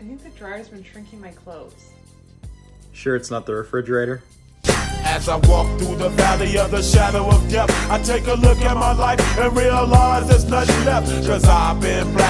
I think the dryer's been shrinking my clothes. Sure, it's not the refrigerator? As I walk through the valley of the shadow of death, I take a look at my life and realize there's nothing left. Cause I've been blasted.